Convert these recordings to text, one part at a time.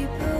people.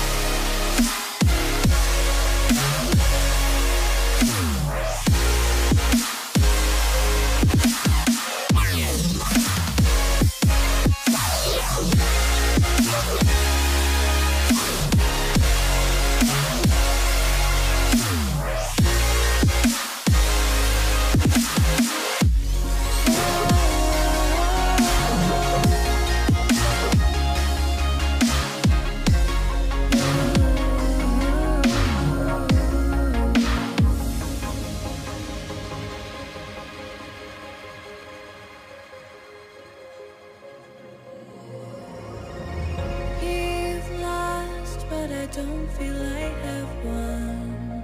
don't feel I have won.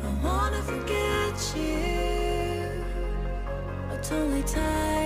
I wanna forget you, but only time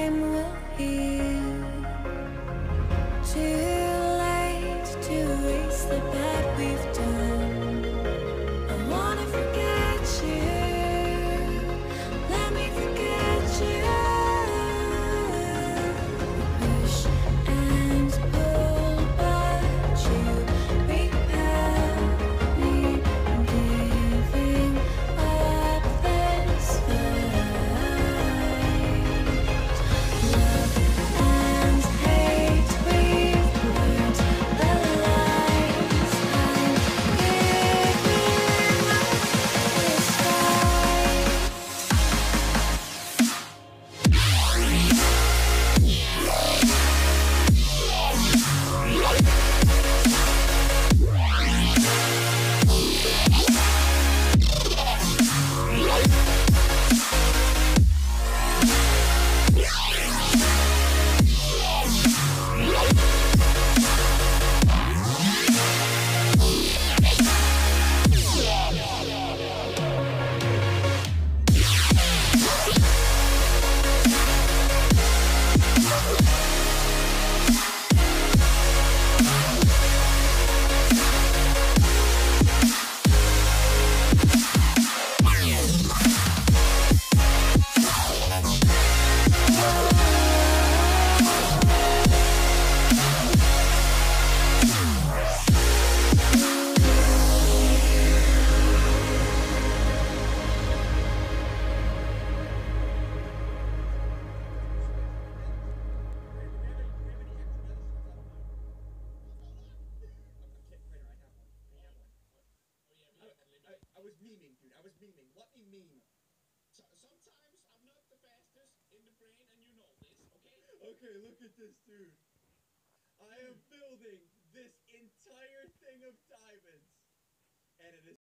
memeing, dude. I was memeing. Let me meme. So, sometimes I'm not the fastest in the brain, and you know this, okay? Okay, look at this, dude. I am building this entire thing of diamonds, and it is